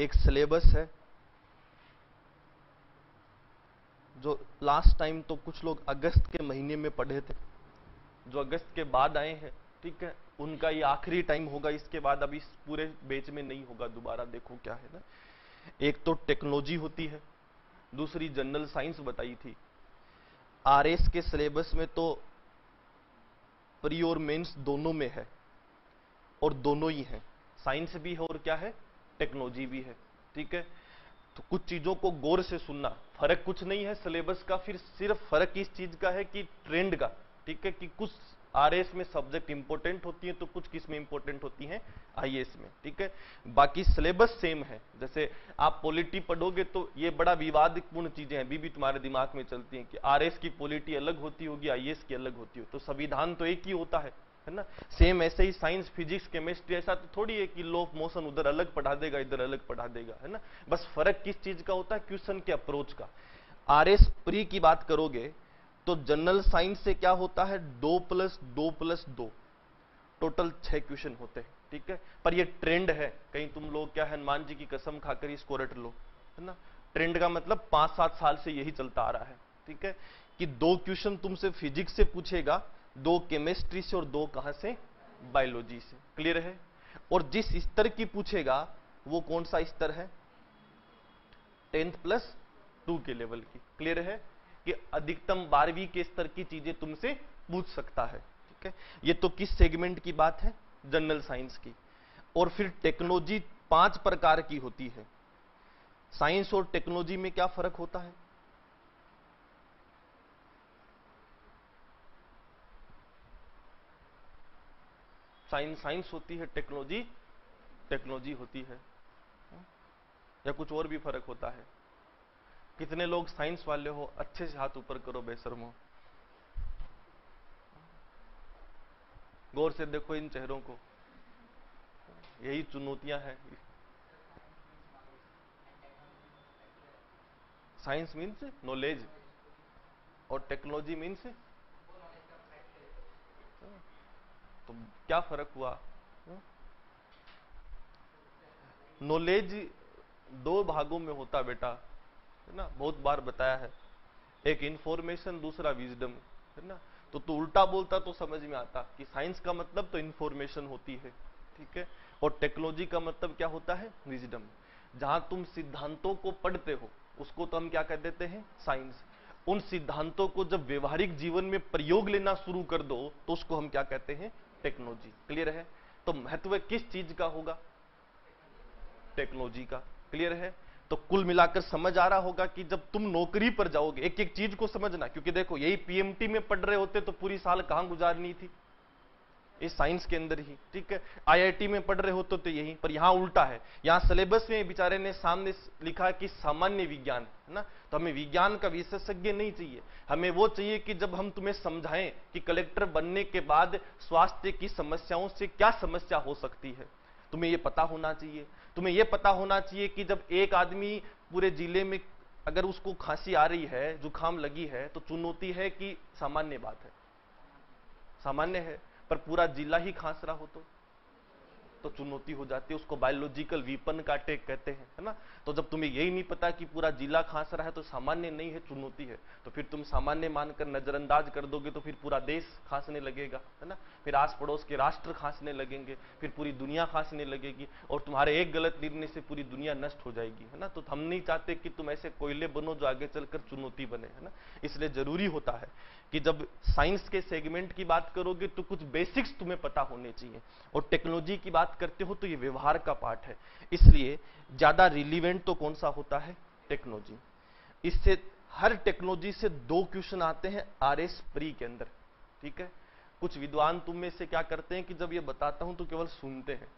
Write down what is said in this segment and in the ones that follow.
एक सिलेबस है, जो लास्ट टाइम तो कुछ लोग अगस्त के महीने में पढ़े थे, जो अगस्त के बाद आए हैं, ठीक है? उनका ये आखिरी टाइम होगा, इसके बाद अब इस पूरे बेच में नहीं होगा, दोबारा देखो क्या है ना। एक तो टेक्नोलॉजी होती है, दूसरी जनरल साइंस बताई थी। आरएस के सिलेबस में तो प्री और मेंस दोनों में है, और दोनों ही है। साइंस भी है और क्या है? टेक्नोलॉजी भी है, ठीक है? तो कुछ चीज़ों को गौर से सुनना। फ़र्क कुछ नहीं है सिलेबस का, फिर सिर्फ़ फ़र्क इस चीज़ का है कि ट्रेंड का, ठीक है? कि कुछ आरएस में सब्जेक्ट इंपॉर्टेंट होती है तो कुछ किसमें इंपॉर्टेंट होती हैं? आईएएस में, ठीक है? बाकी सिलेबस सेम है। जैसे आप पॉलिटी पढ़ोगे तो ये बड़ा विवादपूर्ण चीज़ें हैं। अभी भी तुम्हारे दिमाग में चलती हैं कि आरएस की पॉलिटी अलग होती होगी, आईएएस की अलग होती हो। तो संविधान तो एक ही होता है। है ना? सेम ऐसे ही साइंस फिजिक्स केमिस्ट्री ऐसा तो थोड़ी है कि लो मोशन उधर अलग पढ़ा देगा, इधर अलग पढ़ा देगा, है ना? बस फ़र्क किस चीज़ का होता है? क्वेश्चन के अप्रोच का। आरएस प्री की बात करोगे तो जनरल साइंस से क्या होता है? दो प्लस दो प्लस दो। टोटल छह क्वेश्चन होते हैं, ठीक है? पर ये ट्रेंड है। कहीं तुम लोग क्या हनुमान जी की कसम खाकर इसको रट लो, है ना? ट्रेंड का मतलब पाँच सात साल से यही चलता आ रहा है, ठीक है? कि दो क्वेश्चन तुमसे फिजिक्स से पूछेगा दो केमिस्ट्री से और दो कहाँ से? बायोलॉजी से। क्लियर है? और जिस स्तर की पूछेगा, वो कौन सा स्तर है? टेंथ प्लस टू के लेवल की। क्लियर है? कि अधिकतम बारहवीं के स्तर की चीज़ें तुमसे पूछ सकता है। ठीक है? ये तो किस सेगमेंट की बात है? जनरल साइंस की। और फिर टेक्नोलॉजी पाँच प्रकार की होती है। साइंस और टेक्नोलॉजी में क्या फ़र्क होता है? साइंस साइंस होती है, टेक्नोलॉजी टेक्नोलॉजी होती है। या कुछ और भी फ़र्क होता है। कितने लोग साइंस वाले हो, अच्छे से हाथ ऊपर करो बेशर्मो गौर से देखो इन चेहरों को। यही चुनौतियाँ हैं। साइंस मीन्स नॉलेज और टेक्नोलॉजी मीन्स तो क्या फ़र्क हुआ? नॉलेज दो भागों में होता बेटा, है ना? बहुत बार बताया है। एक इंफॉर्मेशन दूसरा विजडम है ना? तो तू उल्टा बोलता तो समझ में आता कि साइंस का मतलब तो इंफॉर्मेशन होती है, ठीक है? और टेक्नोलॉजी का मतलब क्या होता है? विजडम जहाँ तुम सिद्धांतों को पढ़ते हो, उसको तो हम क्या कह देते हैं? साइंस उन सिद्धांतों को जब व्यवहारिक जीवन में प्रयोग लेना शुरू कर दो तो उसको हम क्या कहते हैं? टेक्नोलॉजी। क्लियर है? तो महत्व किस चीज़ का होगा? टेक्नोलॉजी का। क्लियर है? तो कुल मिलाकर समझ आ रहा होगा कि जब तुम नौकरी पर जाओगे एक एक चीज़ को समझना, क्योंकि देखो, यही पीएमटी में पढ़ रहे होते तो पूरी साल कहाँ गुजारनी थी? इस साइंस के अंदर ही, ठीक है? आईआईटी में पढ़ रहे हो तो तो यही, पर यहाँ उल्टा है। यहाँ सिलेबस में बेचारे ने सामने लिखा कि सामान्य विज्ञान, है ना? तो हमें विज्ञान का विशेषज्ञ नहीं चाहिए। हमें वो चाहिए कि जब हम तुम्हें समझाएँ कि कलेक्टर बनने के बाद स्वास्थ्य की समस्याओं से क्या समस्या हो सकती है, तुम्हें ये पता होना चाहिए। तुम्हें यह पता होना चाहिए कि जब एक आदमी पूरे ज़िले में अगर उसको खांसी आ रही है, जुकाम लगी है तो चुनौती है कि सामान्य बात है। सामान्य है। पर पूरा जिला ही खांस रहा हो तो? तो चुनौती हो जाती है, उसको बायोलॉजिकल वीपन का अटैक कहते हैं, है ना? तो जब तुम्हें यही नहीं पता कि पूरा जिला खांस रहा है तो सामान्य नहीं है, चुनौती है। तो फिर तुम सामान्य मानकर नजरअंदाज कर दोगे तो फिर पूरा देश खांसने लगेगा, है ना? फिर आस पड़ोस के राष्ट्र खांसने लगेंगे, फिर पूरी दुनिया खांसने लगेगी, और तुम्हारे एक गलत निर्णय से पूरी दुनिया नष्ट हो जाएगी, है ना? तो हम नहीं चाहते कि तुम ऐसे कोयले बनो जो आगे चलकर चुनौती बने, है ना? इसलिए ज़रूरी होता है कि जब साइंस के सेगमेंट की बात करोगे तो कुछ बेसिक्स तुम्हें पता होने चाहिए, और टेक्नोलॉजी की बात करते हो तो ये व्यवहार का पार्ट है। इसलिए ज़्यादा रिलीवेंट तो कौन सा होता है? टेक्नोलॉजी इससे, हर टेक्नोलॉजी से दो क्वेश्चन आते हैं आर एस प्री के अंदर। ठीक है? कुछ विद्वान तुम में से क्या करते हैं कि जब ये बताता हूँ तो केवल सुनते हैं।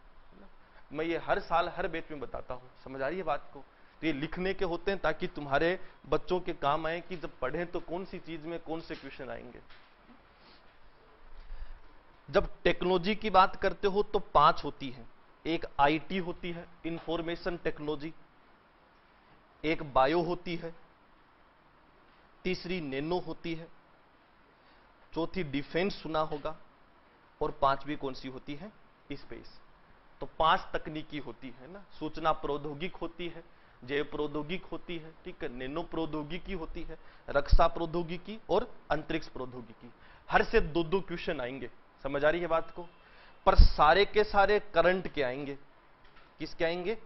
मैं ये हर साल, हर बेच में बताता हूँ। समझ आ रही है बात को? तो ये लिखने के होते हैं ताकि तुम्हारे बच्चों के काम आए कि जब पढ़ें तो कौन सी चीज़ में कौन से क्वेश्चन आएँगे? जब टेक्नोलॉजी की बात करते हो तो पाँच होती है। एक आईटी होती है इंफॉर्मेशन टेक्नोलॉजी एक बायो होती है, तीसरी नैनो होती है, चौथी डिफेंस सुना होगा, और पांचवी कौन सी होती है? स्पेस तो पाँच तकनीकी होती है ना, सूचना प्रौद्योगिक होती है, जैव प्रौद्योगिक होती है, ठीक है नैनो प्रौद्योगिकी होती है, रक्षा प्रौद्योगिकी और अंतरिक्ष प्रौद्योगिकी। हर से दो दो क्वेश्चन आएँगे। समझ आ रही है बात को? पर सारे के सारे करंट के आएँगे। किसके आएँगे?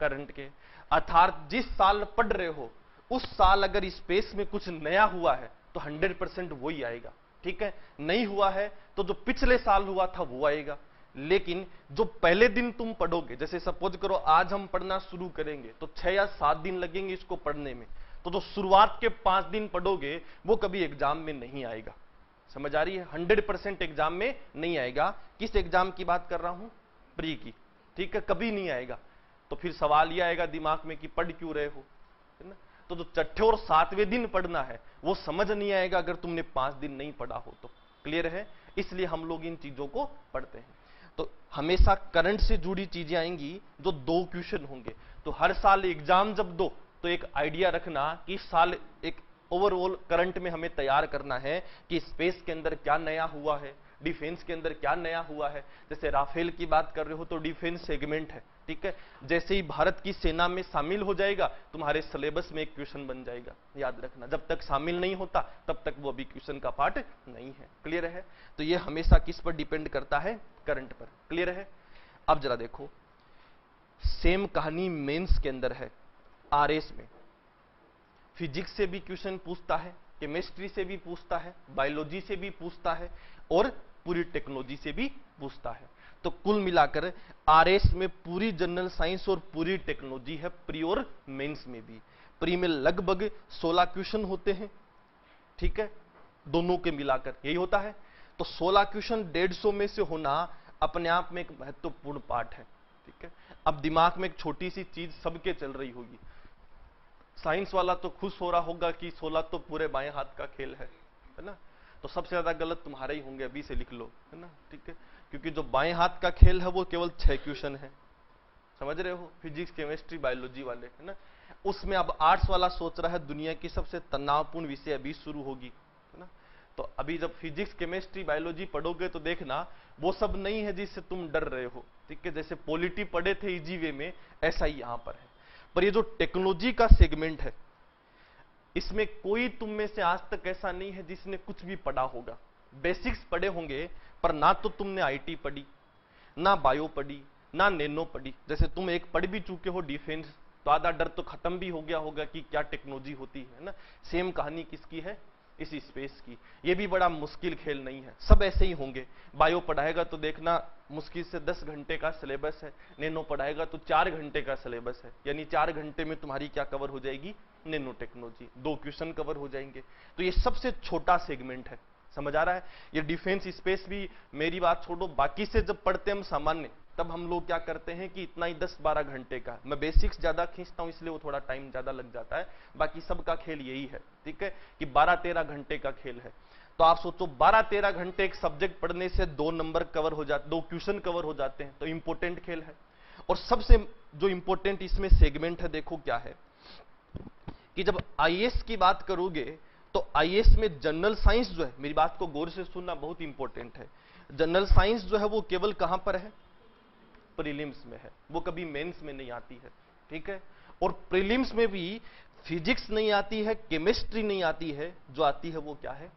करंट के। अर्थात जिस साल पढ़ रहे हो, उस साल अगर स्पेस में कुछ नया हुआ है तो 100 परसेंट वही आएगा। ठीक है? नहीं हुआ है तो जो पिछले साल हुआ था, वो आएगा। लेकिन जो पहले दिन तुम पढ़ोगे, जैसे सपोज़ करो, आज हम पढ़ना शुरू करेंगे तो छह या सात दिन लगेंगे इसको पढ़ने में। तो जो शुरुआत के पाँच दिन पढ़ोगे, वो कभी एग्ज़ाम में नहीं आएगा। समझ आ रही है? हंड्रेड परसेंट एग्ज़ाम में नहीं आएगा। किस एग्ज़ाम की बात कर रहा हूँ? प्री की। ठीक है? कभी नहीं आएगा। तो फिर सवाल यह आएगा दिमाग में कि पढ़ क्यों रहे हो? है ना? तो जो छठे और सातवें दिन पढ़ना है, वो समझ नहीं आएगा अगर तुमने पाँच दिन नहीं पढ़ा हो तो। क्लियर है? इसलिए हम लोग इन चीज़ों को पढ़ते हैं। तो हमेशा करंट से जुड़ी चीज़ें आएँगी जो दो क्वेश्चन होंगे। तो हर साल एग्ज़ाम जब दो तो एक आइडिया रखना कि साल एक ओवरऑल करंट में हमें तैयार करना है कि स्पेस के अंदर क्या नया हुआ है डिफेंस के अंदर क्या नया हुआ है। जैसे राफेल की बात कर रहे हो तो डिफेंस सेगमेंट है, ठीक है? जैसे ही भारत की सेना में शामिल हो जाएगा, तुम्हारे सिलेबस में एक क्वेश्चन बन जाएगा। याद रखना, जब तक शामिल नहीं होता, तब तक वो अभी क्वेश्चन का पार्ट नहीं है। क्लियर है? तो ये हमेशा किस पर डिपेंड करता है? करंट पर। क्लियर है? अब जरा देखो। सेम कहानी मेंस के अंदर है आरएस में। फिजिक्स से भी क्वेश्चन पूछता है, केमिस्ट्री से भी पूछता है, बायोलॉजी से भी पूछता है और पूरी टेक्नोलॉजी से भी पूछता है। तो कुल मिलाकर आरएस में पूरी जनरल साइंस और पूरी टेक्नोलॉजी है, प्री और मेंस में भी। प्री में लगभग 16 क्वेश्चन होते हैं, ठीक है? दोनों के मिलाकर यही होता है। तो 16 क्वेश्चन 150 में से होना अपने आप में एक महत्वपूर्ण पार्ट है, ठीक है? अब दिमाग में एक छोटी सी चीज़ सबके चल रही होगी। साइंस वाला तो खुश हो रहा होगा कि 16 तो पूरे बाएँ हाथ का खेल है है ना? तो सबसे ज़्यादा गलत तुम्हारे ही होंगे, अभी से लिख लो, है ना? ठीक है? क्योंकि जो बाएँ हाथ का खेल है, वो केवल छह क्वेश्चन है। समझ रहे हो? फिजिक्स, केमिस्ट्री, बायोलॉजी वाले, है ना? उसमें अब आर्ट्स वाला सोच रहा है, दुनिया की सबसे तनावपूर्ण विषय अभी शुरू होगी, है ना? तो अभी जब फिजिक्स, केमिस्ट्री, बायोलॉजी पढ़ोगे तो देखना, वो सब नहीं है जिससे तुम डर रहे हो, ठीक है? जैसे पॉलिटी पढ़े थे इजी वे में, ऐसा ही यहाँ पर है। पर ये जो टेक्नोलॉजी का सेगमेंट है, इसमें कोई तुम में से आज तक ऐसा नहीं है जिसने कुछ भी पढ़ा होगा। बेसिक्स पढ़े होंगे, पर ना तो तुमने आईटी पढ़ी, ना बायो पढ़ी, ना नैनो पढ़ी। जैसे तुम एक पढ़ भी चुके हो डिफेंस तो आधा डर तो खत्म भी हो गया होगा कि क्या टेक्नोलॉजी होती है ना? सेम कहानी किसकी है? इस स्पेस की। ये भी बड़ा मुश्किल खेल नहीं है। सब ऐसे ही होंगे। बायो पढ़ाएगा तो देखना मुश्किल से 10 घंटे का सिलेबस है। नैनो पढ़ाएगा तो चार घंटे का सिलेबस है। यानी चार घंटे में तुम्हारी क्या कवर हो जाएगी? नैनो टेक्नोलॉजी दो क्वेश्चन कवर हो जाएँगे। तो ये सबसे छोटा सेगमेंट है। समझ आ रहा है? ये डिफेंस स्पेस भी मेरी बात छोड़ो। बाकी से जब पढ़ते हम सामान्य। तब हम लोग क्या करते हैं कि इतना ही 10-12 घंटे का। मैं बेसिक्स ज़्यादा खींचता हूँ, इसलिए वो थोड़ा टाइम ज़्यादा लग जाता है। बाकी सबका खेल यही है, ठीक है? कि 12-13 घंटे का खेल है। तो आप सोचो 12-13 घंटे एक सब्जेक्ट पढ़ने से दो नंबर कवर हो जाते, दो क्वेश्चन कवर हो जाते हैं तो इंपॉर्टेंट खेल है। और सबसे जो इंपॉर्टेंट इसमें सेगमेंट है, देखो क्या है। कि जब आई की बात करोगे तो आई में जनरल साइंस जो है, मेरी बात को गौर से सुनना बहुत इंपॉर्टेंट है। जनरल साइंस जो है, वो केवल कहाँ पर है? प्रीलिम्स में है। वो कभी मेंस में नहीं आती है, ठीक है? और प्रीलिम्स में भी फिजिक्स नहीं आती है केमिस्ट्री नहीं आती है, जो आती है वो क्या है?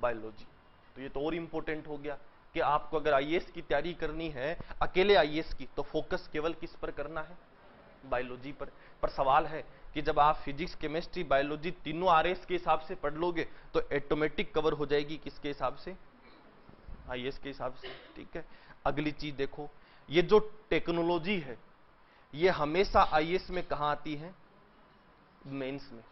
बायोलॉजी तो ये तो और इंपॉर्टेंट हो गया कि आपको अगर आईएएस की तैयारी करनी है, अकेले आईएएस की तो फोकस केवल किस पर करना है? बायोलॉजी पर। पर सवाल है कि जब आप फिजिक्स केमिस्ट्री बायोलॉजी तीनों आरएस के हिसाब से पढ़ लोगे तो ऑटोमेटिक कवर हो जाएगी किसके हिसाब से? आईएएस के हिसाब से, ठीक है? अगली चीज़ देखो। ये जो टेक्नोलॉजी है, ये हमेशा आईएएस में कहा आती है? मेंस में।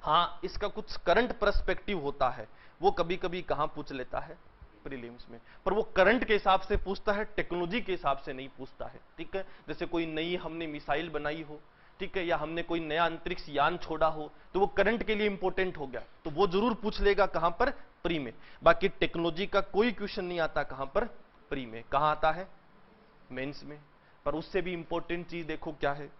हाँ, इसका कुछ करंट परस्पेक्टिव होता है। वो कभी कभी कहाँ पूछ लेता है? प्रीलिम्स में। पर वो करंट के हिसाब से पूछता है टेक्नोलॉजी के हिसाब से नहीं पूछता है। ठीक है? जैसे कोई नई हमने मिसाइल बनाई हो, ठीक है? या हमने कोई नया अंतरिक्ष यान छोड़ा हो तो वो करंट के लिए इंपॉर्टेंट हो गया। तो वो ज़रूर पूछ लेगा कहाँ पर? प्री में। बाकी टेक्नोलॉजी का कोई क्वेश्चन नहीं आता कहाँ पर? प्री में। कहाँ आता है? मेंस में, पर उससे भी इंपॉर्टेंट चीज़ देखो क्या है?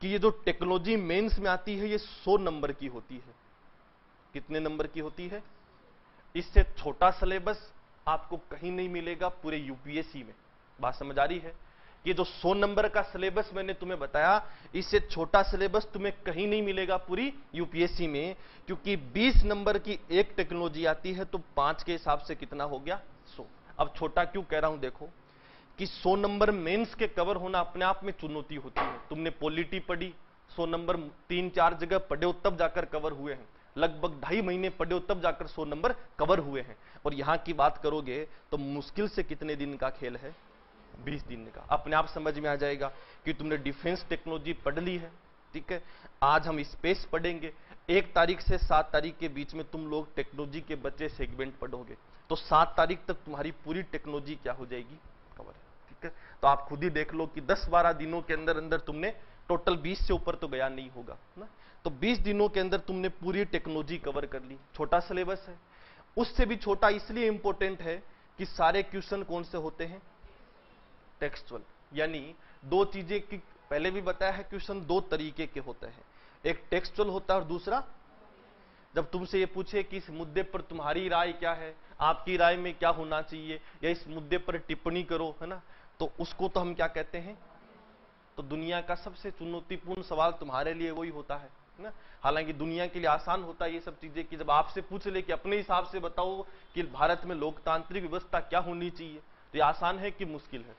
कि ये जो टेक्नोलॉजी मेंस में आती है, ये 100 नंबर की होती है। कितने नंबर की होती है? इससे छोटा सिलेबस आपको कहीं नहीं मिलेगा पूरे यूपीएससी में। बात समझ आ रही है? ये जो 100 नंबर का सिलेबस मैंने तुम्हें बताया, इससे छोटा सिलेबस तुम्हें कहीं नहीं मिलेगा पूरी यूपीएससी में, क्योंकि 20 नंबर की एक टेक्नोलॉजी आती है तो पाँच के हिसाब से कितना हो गया? 100 अब छोटा क्यों कह रहा हूँ, देखो। कि 100 नंबर मेंस के कवर होना अपने आप में चुनौती होती है। तुमने पॉलिटी पढ़ी 100 नंबर तीन चार जगह पढ़े हो तब जाकर कवर हुए हैं। लगभग ढाई महीने पढ़े हो तब जाकर 100 नंबर कवर हुए हैं। और यहाँ की बात करोगे तो मुश्किल से कितने दिन का खेल है? 20 दिन का। अपने आप समझ में आ जाएगा कि तुमने डिफेंस टेक्नोलॉजी पढ़ ली है, ठीक है? आज हम स्पेस पढ़ेंगे। एक तारीख से सात तारीख के बीच में तुम लोग टेक्नोलॉजी के बच्चे सेगमेंट पढ़ोगे। तो सात तारीख तक तुम्हारी पूरी टेक्नोलॉजी क्या हो जाएगी? है तो आप खुद ही देख लो कि 10-12 दिनों के अंदर अंदर तुमने टोटल 20 से ऊपर तो गया नहीं होगा, ना? तो 20 दिनों के अंदर तुमने पूरी टेक्नोलॉजी कवर कर ली। छोटा सिलेबस है। उससे भी छोटा इसलिए इंपॉर्टेंट है कि सारे क्वेश्चन कौन से होते हैं? टेक्सचुअल यानी दो चीज़ें की पहले भी बताया है क्वेश्चन दो तरीके के होते हैं। एक टेक्सचुअल होता है और दूसरा जब तुमसे ये पूछे कि इस मुद्दे पर तुम्हारी राय क्या है, आपकी राय में क्या होना चाहिए, या इस मुद्दे पर टिप्पणी करो, है ना? तो उसको तो हम क्या कहते हैं? तो दुनिया का सबसे चुनौतीपूर्ण सवाल तुम्हारे लिए वही होता है, ना? हालाँकि दुनिया के लिए आसान होता है ये सब चीज़ें कि जब आपसे पूछ ले कि अपने हिसाब से बताओ कि भारत में लोकतांत्रिक व्यवस्था क्या होनी चाहिए तो ये आसान है कि मुश्किल है?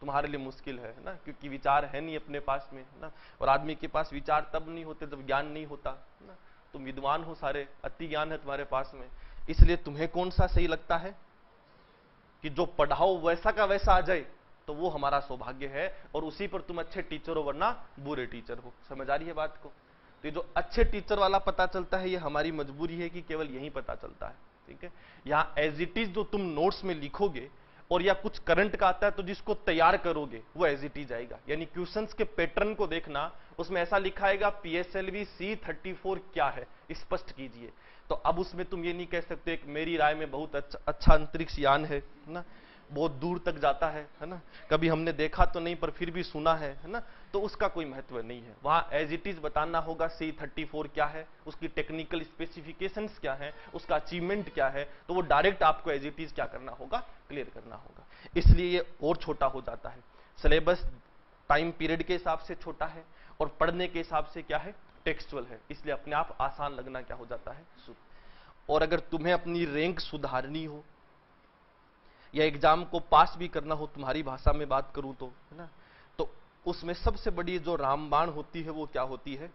तुम्हारे लिए मुश्किल है, ना? क्योंकि विचार है नहीं अपने पास में, ना? और आदमी के पास विचार तब नहीं होते जब ज्ञान नहीं होता, ना? तुम विद्वान हो सारे, अति ज्ञान है तुम्हारे पास में, इसलिए तुम्हें कौन सा सही लगता है? कि जो पढ़ाओ वैसा का वैसा आ जाए तो वो हमारा सौभाग्य है और उसी पर तुम अच्छे टीचर हो, वरना बुरे टीचर हो। समझ आ रही है बात को? तो ये जो अच्छे टीचर वाला पता चलता है, ये हमारी मजबूरी है कि केवल यही पता चलता है, ठीक है? यहाँ एज इट इज़ जो तुम नोट्स में लिखोगे और या कुछ करंट का आता है तो जिसको तैयार करोगे, वो एज इट इज़ आएगा। यानी क्वेश्चंस के पैटर्न को देखना, उसमें ऐसा लिखा आएगा पीएसएलवी सी थर्टी फोर क्या है? स्पष्ट कीजिए। तो अब उसमें तुम ये नहीं कह सकते मेरी राय में बहुत अच्छा अच्छा अंतरिक्ष यान है ना? बहुत दूर तक जाता है है ना? कभी हमने देखा तो नहीं, पर फिर भी सुना है है ना? तो उसका कोई महत्व नहीं है। वहाँ एज इट इज़ बताना होगा सी थर्टी फोर क्या है, उसकी टेक्निकल स्पेसिफिकेशन क्या है, उसका अचीवमेंट क्या है तो वो डायरेक्ट आपको एज इट इज़ क्या करना होगा क्लियर करना होगा। इसलिए ये और छोटा हो जाता है। सिलेबस टाइम पीरियड के हिसाब से छोटा है, और पढ़ने के हिसाब से क्या है टेक्सचुअल है, इसलिए अपने आप आसान लगना क्या हो जाता है? और अगर तुम्हें अपनी रैंक सुधारनी हो, या एग्ज़ाम को पास भी करना हो, तुम्हारी भाषा में बात करूँ तो है ना? तो उसमें सबसे बड़ी जो रामबाण होती है, वो क्या होती है?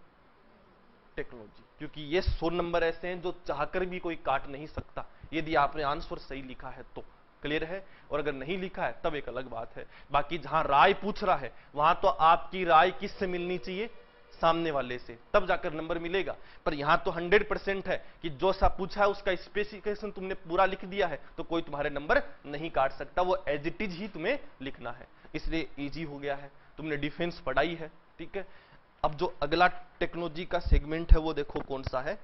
टेक्नोलॉजी क्योंकि ये सौ नंबर ऐसे हैं जो चाहकर भी कोई काट नहीं सकता। यदि आपने आंसर सही लिखा है तो। क्लियर है? और अगर नहीं लिखा है, तब एक अलग बात है। बाकी जहाँ राय पूछ रहा है, वहाँ तो आपकी राय किससे मिलनी चाहिए? सामने वाले से, तब जाकर नंबर मिलेगा। पर यहाँ तो 100 परसेंट है कि जो सा पूछा है, उसका स्पेसिफिकेशन तुमने पूरा लिख दिया है तो कोई तुम्हारे नंबर नहीं काट सकता। वो एज इट इज़ ही तुम्हें लिखना है। इसलिए इजी हो गया है। तुमने डिफेंस पढ़ाई है, ठीक है? अब जो अगला टेक्नोलॉजी का सेगमेंट है, वो देखो कौन सा है?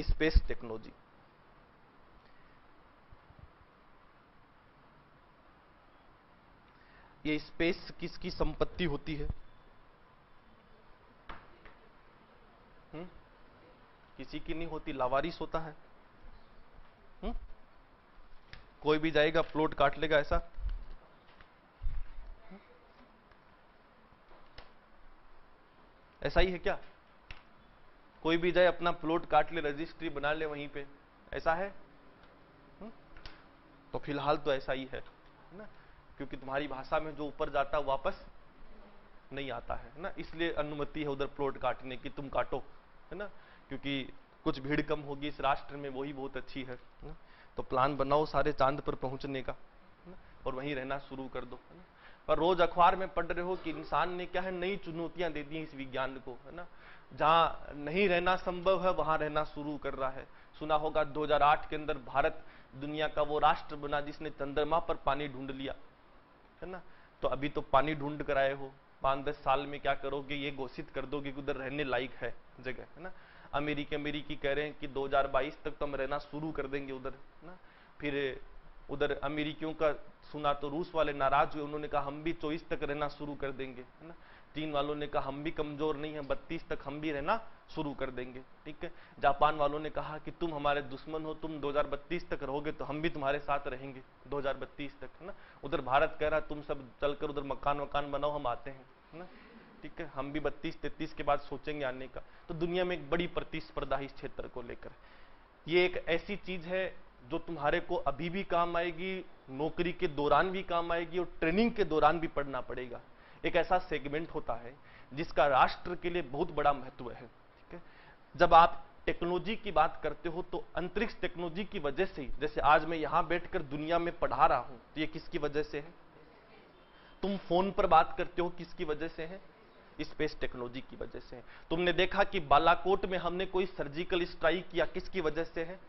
स्पेस टेक्नोलॉजी ये स्पेस किसकी संपत्ति होती है? हुँ? किसी की नहीं होती, लावारिस होता है। हुँ? कोई भी जाएगा, प्लॉट काट लेगा ऐसा। ऐसा ही है क्या? कोई भी जाए, अपना प्लॉट काट ले, रजिस्ट्री बना ले वहीं पे। ऐसा है? हुँ? तो फ़िलहाल तो ऐसा ही है ना? क्योंकि तुम्हारी भाषा में जो ऊपर जाता है, वापस नहीं आता है ना? इसलिए अनुमति है उधर प्लॉट काटने की, तुम काटो। है ना? क्योंकि कुछ भीड़ कम होगी इस राष्ट्र में, वही बहुत अच्छी है ना? तो प्लान बनाओ सारे चाँद पर पहुँचने का ना? और वहीं रहना शुरू कर दो, है ना? पर रोज अखबार में पढ़ रहे हो कि इंसान ने क्या है, नई चुनौतियाँ दे दी इस विज्ञान को, है ना? जहाँ नहीं रहना संभव है, वहाँ रहना शुरू कर रहा है। सुना होगा 2008 के अंदर भारत दुनिया का वो राष्ट्र बना जिसने चंद्रमा पर पानी ढूंढ लिया, है ना? तो अभी तो पानी ढूंढ कर आए हो पाँच दस साल में क्या करोगे, ये घोषित कर दोगे कि उधर रहने लायक है जगह, है ना? अमेरिकी अमेरिकी कह रहे हैं कि 2022 तक तो हम रहना शुरू कर देंगे उधर, है ना? फिर उधर अमेरिकियों का, सुना तो रूस वाले नाराज़ हुए, उन्होंने कहा, हम भी चौबीस तक रहना शुरू कर देंगे, है ना? चीन वालों ने कहा, हम भी कमज़ोर नहीं है, बत्तीस तक हम भी रहना शुरू कर देंगे, ठीक है? जापान वालों ने कहा कि, तुम हमारे दुश्मन हो, तुम 2032 तक रहोगे तो हम भी तुम्हारे साथ रहेंगे 2032 तक, है ना? उधर भारत कह रहा तुम सब चलकर उधर मकान वकान बनाओ, हम आते हैं। ना? ठीक है, हम भी बत्तीस, तैतीस के बाद सोचेंगे आने का। तो दुनिया में एक बड़ी प्रतिस्पर्धा इस क्षेत्र को लेकर। ये एक ऐसी चीज़ है जो तुम्हारे को अभी भी काम आएगी, नौकरी के दौरान भी काम आएगी और ट्रेनिंग के दौरान भी पढ़ना पड़ेगा। एक ऐसा सेगमेंट होता है जिसका राष्ट्र के लिए बहुत बड़ा महत्व है, ठीक है? जब आप टेक्नोलॉजी की बात करते हो तो अंतरिक्ष टेक्नोलॉजी की वजह से, जैसे आज मैं यहाँ बैठकर दुनिया में पढ़ा रहा हूँ तो ये किसकी वजह से है? तुम फ़ोन पर बात करते हो किसकी वजह से है? स्पेस टेक्नोलॉजी की वजह से है। तुमने देखा कि बालाकोट में हमने कोई सर्जिकल स्ट्राइक किया किसकी वजह से है?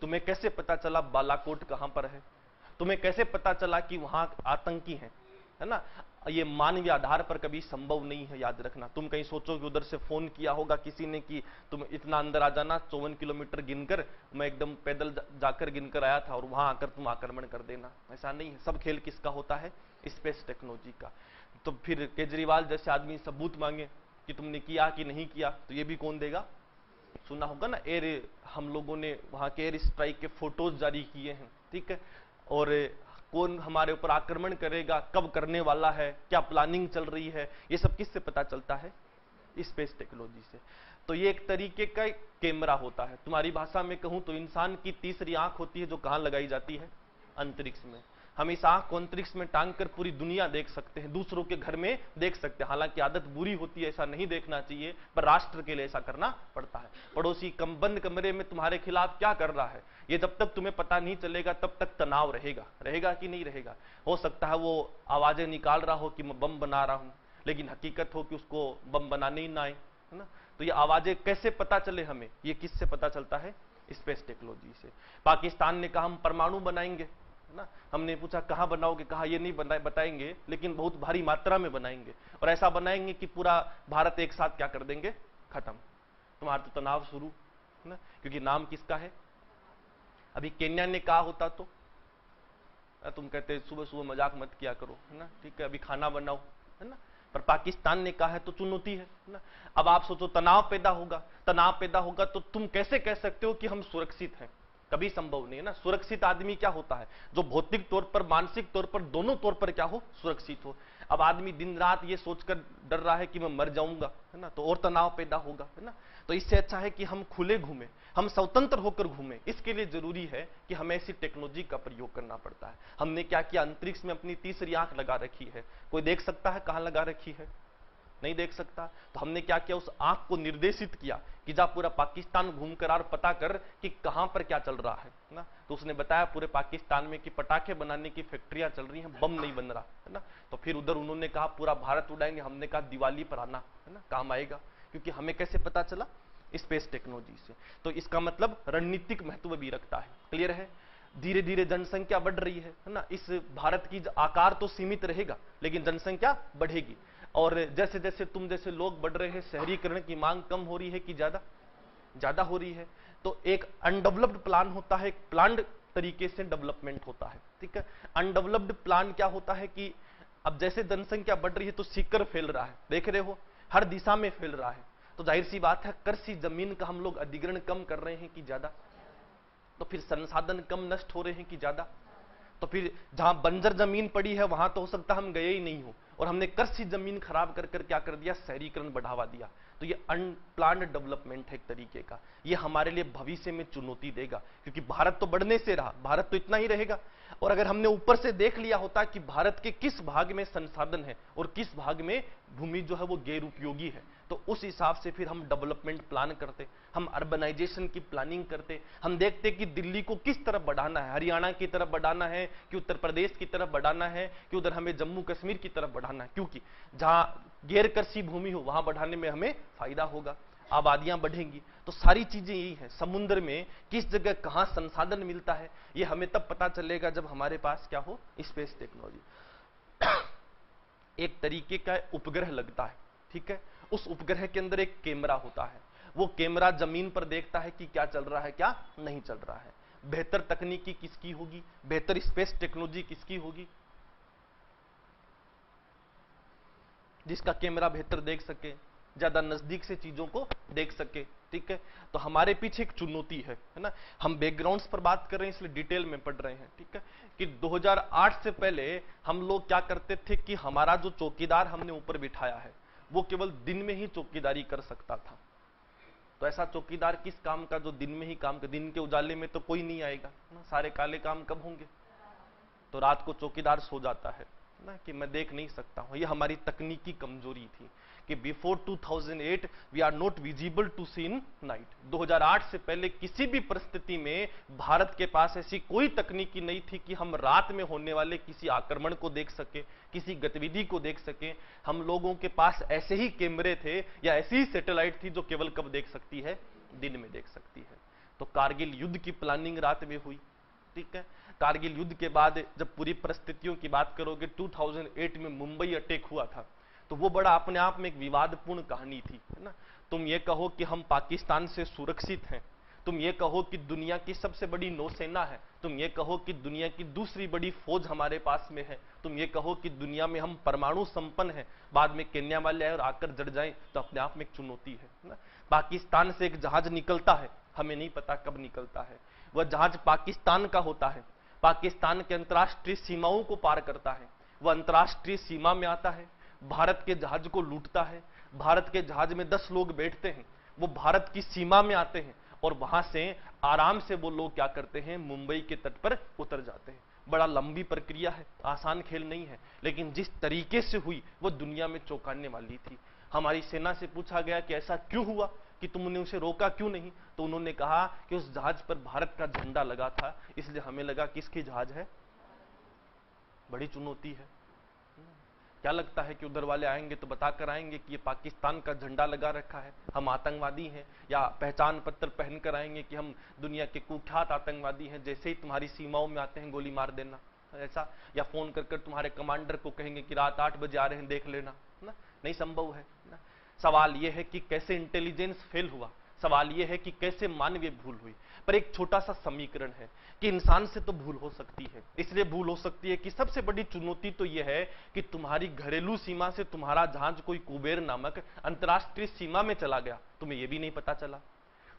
तुम्हें कैसे पता चला बालाकोट कहाँ पर है? तुम्हें कैसे पता चला कि वहाँ आतंकी हैं? है ना? ये मानवीय आधार पर कभी संभव नहीं है याद रखना। तुम कहीं सोचो कि उधर से फ़ोन किया होगा किसी ने कि तुम इतना अंदर आ जाना, चौवन किलोमीटर गिनकर मैं एकदम पैदल जाकर गिनकर आया था और वहाँ आकर तुम आक्रमण कर देना। ऐसा नहीं है। सब खेल किसका होता है? स्पेस टेक्नोलॉजी का। तो फिर केजरीवाल जैसे आदमी सबूत मांगे कि तुमने किया कि नहीं किया तो ये भी कौन देगा? सुना होगा ना, एयर, हम लोगों ने वहाँ के एयर स्ट्राइक के फ़ोटोज़ जारी किए हैं, ठीक है? और कौन हमारे ऊपर आक्रमण करेगा, कब करने वाला है, क्या प्लानिंग चल रही है, ये सब किससे पता चलता है? स्पेस टेक्नोलॉजी से। तो ये एक तरीके का कैमरा होता है। तुम्हारी भाषा में कहूँ तो इंसान की तीसरी आँख होती है जो कहाँ लगाई जाती है? अंतरिक्ष में। हम इस आँख को अंतरिक्ष में टांग कर पूरी दुनिया देख सकते हैं, दूसरों के घर में देख सकते हैं। हालाँकि आदत बुरी होती है, ऐसा नहीं देखना चाहिए, पर राष्ट्र के लिए ऐसा करना पड़ता है। पड़ोसी कम, बंद कमरे में तुम्हारे खिलाफ क्या कर रहा है? ये जब तक तुम्हें पता नहीं चलेगा, तब तक तनाव रहेगा। रहेगा कि नहीं रहेगा? हो सकता है वो आवाज़ें निकाल रहा हो कि मैं बम बना रहा हूँ, लेकिन हकीकत हो कि उसको बम बनाने ही ना आए, है ना? तो ये आवाज़ें कैसे पता चले हमें? ये किससे पता चलता है? स्पेस टेक्नोलॉजी से। पाकिस्तान ने कहा, हम परमाणु बनाएँगे। है ना? हमने पूछा कहाँ बनाओगे? कहा? ये नहीं बना, बताएँगे लेकिन बहुत भारी मात्रा में बनाएँगे। और ऐसा बनाएँगे कि पूरा भारत एक साथ क्या कर देंगे? खत्म। तुम्हारा तो तनाव शुरू है ना? क्योंकि नाम किसका है? अभी केन्या ने कहा होता तो। तुम कहते सुबह सुबह मज़ाक मत किया करो है ना? ठीक है अभी खाना बनाओ है ना? पर पाकिस्तान ने कहा है तो चुनौती है ना? अब आप सोचो तनाव पैदा होगा। तनाव पैदा होगा तो तुम कैसे कह सकते हो कि हम सुरक्षित हैं? कभी संभव नहीं है ना। सुरक्षित आदमी क्या होता है? जो भौतिक तौर पर, मानसिक तौर पर, दोनों तौर पर क्या हो? सुरक्षित हो। अब आदमी दिन रात ये सोचकर डर रहा है कि मैं मर जाऊँगा, है ना? तो और तनाव पैदा होगा, है ना? तो इससे अच्छा है कि हम खुले घूमे, हम स्वतंत्र होकर घूमे। इसके लिए ज़रूरी है कि हमें ऐसी टेक्नोलॉजी का प्रयोग करना पड़ता है। हमने क्या किया? अंतरिक्ष में अपनी तीसरी आँख लगा रखी है। कोई देख सकता है कहाँ लगा रखी है? नहीं देख सकता। तो हमने क्या किया? उस आँख को निर्देशित किया कि जा पूरा पाकिस्तान घूमकर और पता कर कि कहाँ पर क्या चल रहा है ना? तो उसने बताया पूरे पाकिस्तान में कि पटाखे बनाने की फैक्ट्रियाँ चल रही हैं, बम नहीं बन रहा, है ना? तो फिर उधर उन्होंने कहा, पूरा भारत उड़ाएँगे। हमने कहा, दिवाली पर आना, है ना? काम आएगा। क्योंकि हमें कैसे पता चला? स्पेस टेक्नोलॉजी से। तो इसका मतलब रणनीतिक महत्व भी रखता है। क्लियर है? धीरे धीरे जनसंख्या बढ़ रही है ना? इस भारत की आकार तो सीमित रहेगा, लेकिन जनसंख्या बढ़ेगी। और जैसे जैसे तुम जैसे लोग बढ़ रहे हैं, शहरीकरण की मांग कम हो रही है कि ज़्यादा? ज़्यादा हो रही है। तो एक अनडेवलप्ड प्लान होता है प्लान तरीके से डेवलपमेंट होता है, ठीक है? अनडेवलप्ड प्लान क्या होता है कि अब जैसे जनसंख्या बढ़ रही है तो सीकर फैल रहा है। देख रहे हो? हर दिशा में फैल रहा है। तो ज़ाहिर सी बात है, कृषि ज़मीन का हम लोग अधिग्रहण कम कर रहे हैं कि ज़्यादा? तो फिर संसाधन कम नष्ट हो रहे हैं कि ज़्यादा? तो फिर जहाँ बंजर ज़मीन पड़ी है, वहाँ तो हो सकता हम गए ही नहीं हो। और हमने कृषि ज़मीन खराब कर कर क्या कर दिया? शहरीकरण बढ़ावा दिया। तो ये अनप्लान डेवलपमेंट है एक तरीके का। ये हमारे लिए भविष्य में चुनौती देगा। क्योंकि भारत तो बढ़ने से रहा। भारत तो इतना ही रहेगा। और अगर हमने ऊपर से देख लिया होता कि भारत के किस भाग में संसाधन है और किस भाग में भूमि जो है वो गैर उपयोगी है तो उस हिसाब से फिर हम डेवलपमेंट प्लान करते, हम अर्बनाइजेशन की प्लानिंग करते, हम देखते कि दिल्ली को किस तरफ़ बढ़ाना है, हरियाणा की तरफ़ बढ़ाना है, कि उत्तर प्रदेश की तरफ़ बढ़ाना है, कि उधर हमें जम्मू कश्मीर की तरफ़ बढ़ाना है। क्योंकि जहाँ गैर कृषि भूमि हो, वहाँ बढ़ाने में हमें फ़ायदा होगा, आबादियाँ बढ़ेंगी। तो सारी चीज़ें यही है। समुद्र में किस जगह कहाँ संसाधन मिलता है, ये हमें तब पता चलेगा जब हमारे पास क्या हो, स्पेस टेक्नोलॉजी। एक तरीके का उपग्रह लगता है, ठीक है? उस उपग्रह के अंदर एक कैमरा होता है। वो कैमरा ज़मीन पर देखता है कि क्या चल रहा है, क्या नहीं चल रहा है। बेहतर तकनीकी किसकी होगी? बेहतर स्पेस टेक्नोलॉजी किसकी होगी? जिसका कैमरा बेहतर देख सके, ज़्यादा नज़दीक से चीज़ों को देख सके, ठीक है? तो हमारे पीछे एक चुनौती है है ना? हम बैकग्राउंड्स पर बात कर रहे हैं, इसलिए डिटेल में पढ़ रहे हैं, ठीक है? कि 2008 से पहले हम लोग क्या करते थे कि हमारा जो चौकीदार हमने ऊपर बिठाया है वो केवल दिन में ही चौकीदारी कर सकता था। तो ऐसा चौकीदार किस काम का जो दिन में ही काम का दिन के उजाले में तो कोई नहीं आएगा ना? सारे काले काम कब होंगे? तो रात को चौकीदार सो जाता है ना? कि मैं देख नहीं सकता हूँ। ये हमारी तकनीकी कमज़ोरी थी। कि before 2008 we are not visible to see in night 2008 से पहले किसी भी परिस्थिति में भारत के पास ऐसी कोई तकनीकी नहीं थी कि हम रात में होने वाले किसी आक्रमण को देख सके, किसी गतिविधि को देख सके। हम लोगों के पास ऐसे ही कैमरे थे या ऐसी ही सैटेलाइट थी जो केवल कब देख सकती है? दिन में देख सकती है। तो कारगिल युद्ध की प्लानिंग रात में हुई, ठीक है? कारगिल युद्ध के बाद जब पूरी परिस्थितियों की बात करोगे 2008 में मुंबई अटैक हुआ था। तो वो बड़ा अपने आप में एक विवादपूर्ण कहानी थी, है ना? तुम ये कहो कि हम पाकिस्तान से सुरक्षित हैं। तुम ये कहो कि दुनिया की सबसे बड़ी नौसेना है। तुम ये कहो कि दुनिया की दूसरी बड़ी फौज हमारे पास में है। तुम ये कहो कि दुनिया में हम परमाणु संपन्न हैं। बाद में केन्या वाले आए और आकर जड़ जाएँ तो अपने आप में एक चुनौती है ना? पाकिस्तान से एक जहाज़ निकलता है। हमें नहीं पता कब निकलता है। वह जहाज़ पाकिस्तान का होता है। पाकिस्तान के अंतर्राष्ट्रीय सीमाओं को पार करता है। वह अंतर्राष्ट्रीय सीमा में आता है। भारत के जहाज़ को लूटता है, भारत के जहाज़ में दस लोग बैठते हैं, वो भारत की सीमा में आते हैं और वहाँ से आराम से वो लोग क्या करते हैं, मुंबई के तट पर उतर जाते हैं। बड़ा लंबी प्रक्रिया है, आसान खेल नहीं है, लेकिन जिस तरीके से हुई, वो दुनिया में चौंकाने वाली थी। हमारी सेना से पूछा गया कि ऐसा क्यों हुआ कि तुमने उसे रोका क्यों नहीं? तो उन्होंने कहा कि उस जहाज़ पर भारत का झंडा लगा था, इसलिए हमें लगा किसकी जहाज़ है, बड़ी चुनौती है। क्या लगता है कि उधर वाले आएँगे तो बताकर आएँगे कि ये पाकिस्तान का झंडा लगा रखा है? हम आतंकवादी हैं या पहचान पत्र पहनकर आएँगे कि हम दुनिया के कुख्यात आतंकवादी हैं? जैसे ही तुम्हारी सीमाओं में आते हैं, गोली मार देना, ऐसा? या फ़ोन कर कर तुम्हारे कमांडर को कहेंगे कि रात आठ बजे आ रहे हैं, देख लेना ना? नहीं संभव है ना? सवाल यह है कि कैसे इंटेलिजेंस फेल हुआ? सवाल यह है कि कैसे मानवीय भूल हुई? पर एक छोटा सा समीकरण है कि इंसान से तो भूल हो सकती है। इसलिए भूल हो सकती है कि सबसे बड़ी चुनौती तो यह है कि तुम्हारी घरेलू सीमा से तुम्हारा जहाज़ कोई कुबेर नामक अंतर्राष्ट्रीय सीमा में चला गया। तुम्हें यह भी नहीं पता चला।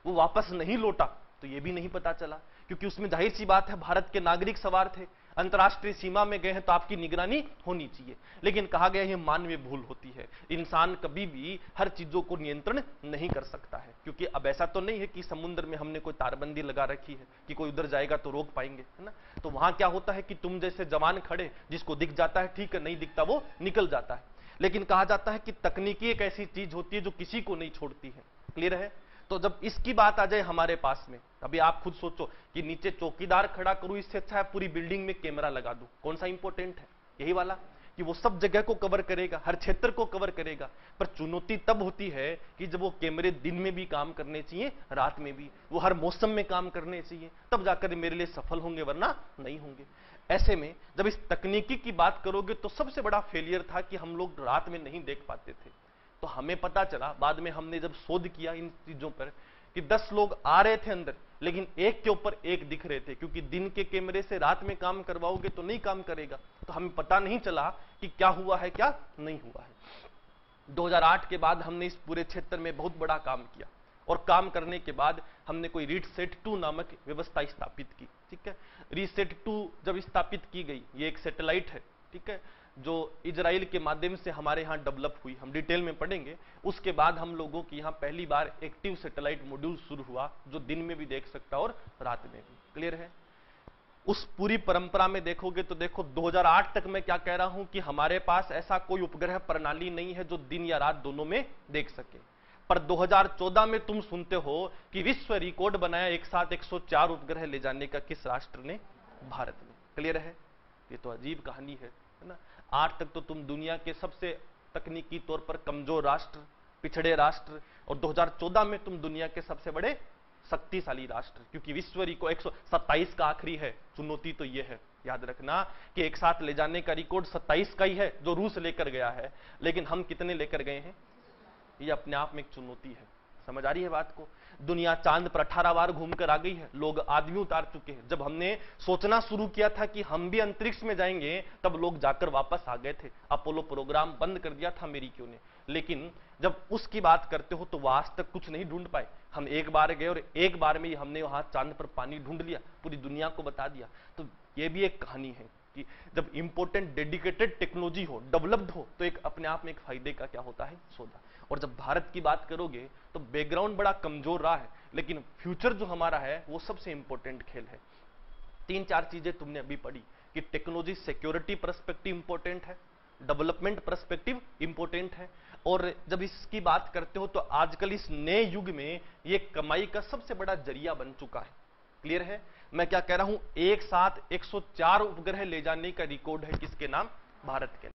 वो वापस नहीं लौटा तो यह भी नहीं पता चला। क्योंकि उसमें ज़ाहिर सी बात है, भारत के नागरिक सवार थे। अंतर्राष्ट्रीय सीमा में गए हैं तो आपकी निगरानी होनी चाहिए। लेकिन कहा गया है मानवीय भूल होती है। इंसान कभी भी हर चीज़ों को नियंत्रण नहीं कर सकता है, क्योंकि अब ऐसा तो नहीं है कि समुद्र में हमने कोई तारबंदी लगा रखी है, कि कोई उधर जाएगा तो रोक पाएँगे, है ना? तो वहाँ क्या होता है कि तुम जैसे जवान खड़े, जिसको दिख जाता है ठीक है, नहीं दिखता वो निकल जाता है। लेकिन कहा जाता है कि तकनीकी एक ऐसी चीज़ होती है जो किसी को नहीं छोड़ती है। क्लियर है? तो जब इसकी बात आ जाए हमारे पास में अभी आप खुद सोचो कि नीचे चौकीदार खड़ा करूँ, इससे अच्छा है पूरी बिल्डिंग में कैमरा लगा दूँ। कौन सा इंपॉर्टेंट है? यही वाला, कि वो सब जगह को कवर करेगा, हर क्षेत्र को कवर करेगा। पर चुनौती तब होती है कि जब वो कैमरे दिन में भी काम करने चाहिए, रात में भी, वो हर मौसम में काम करने चाहिए, तब जाकर मेरे लिए सफल होंगे, वरना नहीं होंगे। ऐसे में जब इस तकनीकी की बात करोगे तो सबसे बड़ा फेलियर था कि हम लोग रात में नहीं देख पाते थे। तो हमें पता चला, बाद में हमने जब शोध किया इन चीज़ों पर, कि 10 लोग आ रहे थे अंदर, लेकिन एक के ऊपर एक दिख रहे थे, क्योंकि दिन के कैमरे से रात में काम करवाओगे तो नहीं काम करेगा। तो हमें पता नहीं चला कि क्या हुआ है, क्या नहीं हुआ है। 2008 के बाद हमने इस पूरे क्षेत्र में बहुत बड़ा काम किया, और काम करने के बाद हमने कोई रीड सेट टू नामक व्यवस्था स्थापित की, ठीक है? रीसेट टू जब स्थापित की गई, ये एक सैटेलाइट है, ठीक है? जो इजराइल के माध्यम से हमारे यहाँ डेवलप हुई, हम डिटेल में पढ़ेंगे। उसके बाद हम लोगों की यहाँ पहली बार एक्टिव सैटेलाइट मॉड्यूल शुरू हुआ, जो दिन में भी देख सकता और रात में भी। क्लियर है? उस पूरी परंपरा में देखोगे तो देखो 2008 तक मैं क्या कह रहा हूँ कि हमारे पास ऐसा कोई उपग्रह प्रणाली नहीं है जो दिन या रात दोनों में देख सके। पर 2014 में तुम सुनते हो कि विश्व रिकॉर्ड बनाया एक साथ 104 उपग्रह ले जाने का किस राष्ट्र ने? भारत में क्लियर है? ये तो अजीब कहानी है है ना? आज तक तो तुम दुनिया के सबसे तकनीकी तौर पर कमज़ोर राष्ट्र, पिछड़े राष्ट्र, और 2014 में तुम दुनिया के सबसे बड़े शक्तिशाली राष्ट्र, क्योंकि विश्व रिकॉर्ड एक का आखिरी है। चुनौती तो यह है। याद रखना कि एक साथ ले जाने का रिकॉर्ड 27 का ही है, जो रूस लेकर गया है। लेकिन हम कितने लेकर गए हैं? ये अपने आप में एक चुनौती है। समझ आ रही है बात को? दुनिया चाँद पर अठारह बार घूमकर आ गई है। लोग आदमी उतार चुके हैं। जब हमने सोचना शुरू किया था कि हम भी अंतरिक्ष में जाएँगे, तब लोग जाकर वापस आ गए थे। अपोलो प्रोग्राम बंद कर दिया था अमेरिकियों ने। लेकिन जब उसकी बात करते हो तो वह तक कुछ नहीं ढूंढ पाए। हम एक बार गए और एक बार में ही हमने वहाँ चाँद पर पानी ढूंढ लिया, पूरी दुनिया को बता दिया। तो ये भी एक कहानी है। कि जब इंपोर्टेंट डेडिकेटेड टेक्नोलॉजी हो डेवलप्ड हो तो एक अपने आप में एक फ़ायदे का क्या होता है? सौदा। और जब भारत की बात करोगे तो बैकग्राउंड बड़ा कमज़ोर रहा है, लेकिन फ्यूचर जो हमारा है, वो सबसे इंपॉर्टेंट खेल है। तीन चार चीज़ें तुमने अभी पढ़ी कि टेक्नोलॉजी सिक्योरिटी परस्पेक्टिव इंपॉर्टेंट है डेवलपमेंट परस्पेक्टिव इंपॉर्टेंट है। और जब इसकी बात करते हो तो आजकल इस नए युग में ये कमाई का सबसे बड़ा ज़रिया बन चुका है। क्लियर है? मैं क्या कह रहा हूँ, एक साथ 104 उपग्रह ले जाने का रिकॉर्ड है किसके नाम? भारत के